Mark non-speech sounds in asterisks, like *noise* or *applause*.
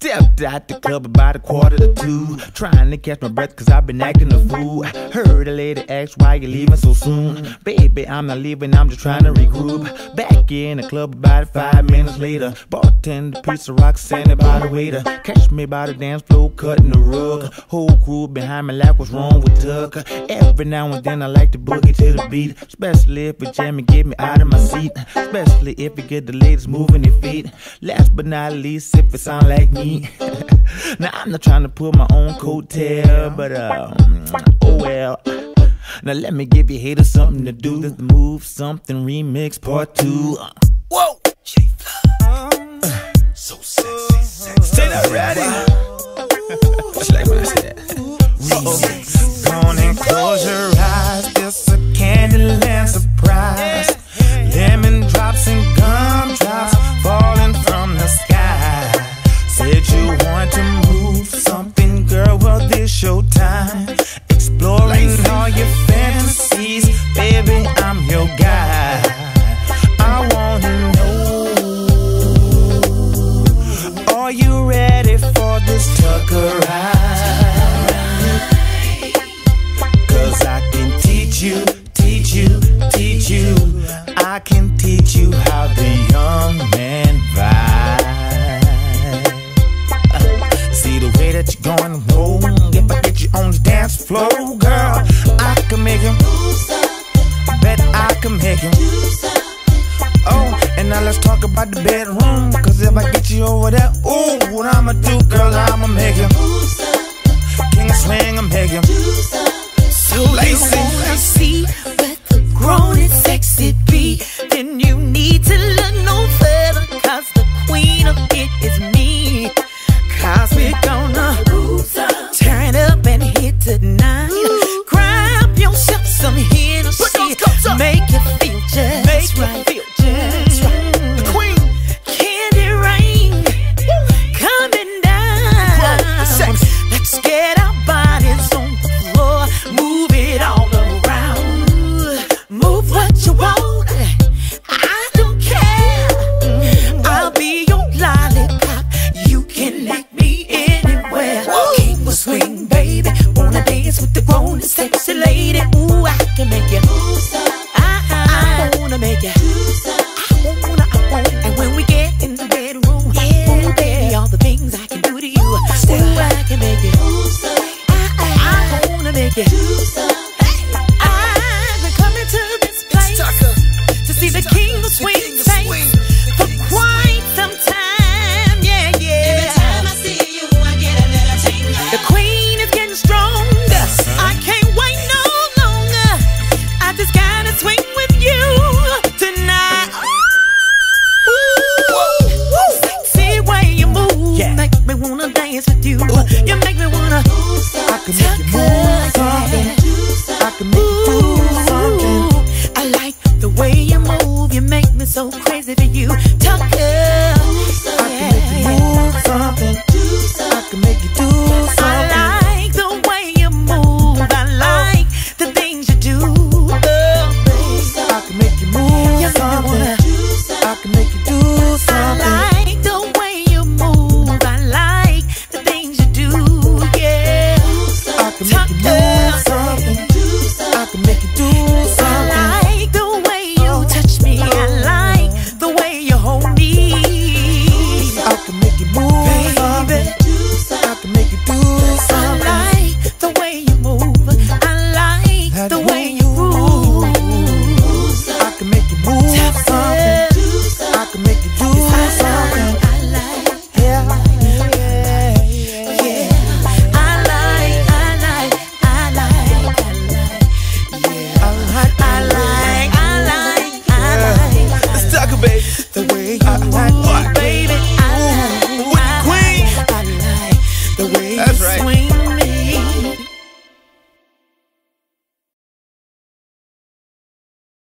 Stepped out the club about a quarter to two. Trying to catch my breath cause I've been acting a fool. Heard a lady ask why you leaving so soon. Baby, I'm not leaving, I'm just trying to regroup. Back in the club about five minutes later. Bartender, piece of rock, standing by the waiter. Catch me by the dance floor, cutting the rug. Whole crew behind me like what's wrong with Tucka. Every now and then I like to boogie to the beat. Especially if it jam and get me out of my seat. Especially if you get the ladies moving their feet. Last but not least, if it sound like me. *laughs* now I'm not trying to pull my own coattail, but uh, oh well. Now let me give you haters something to do. This move something remix part two. Whoa, uh, so sexy, sexy. Stay that ready. You like when I say that? Remix. Tucka ride? Cause I can teach you, teach you, teach you. I can teach you how the young man vibe. See the way that you're going, whoa. If I get you on the dance floor, girl, I can make you. Bet I can make you. Oh, let's talk about the bedroom. Cause if I get you over there, ooh, what I'ma do, girl, I'ma make you. King of swing, I'm making So you wanna see what the grown sexy lady?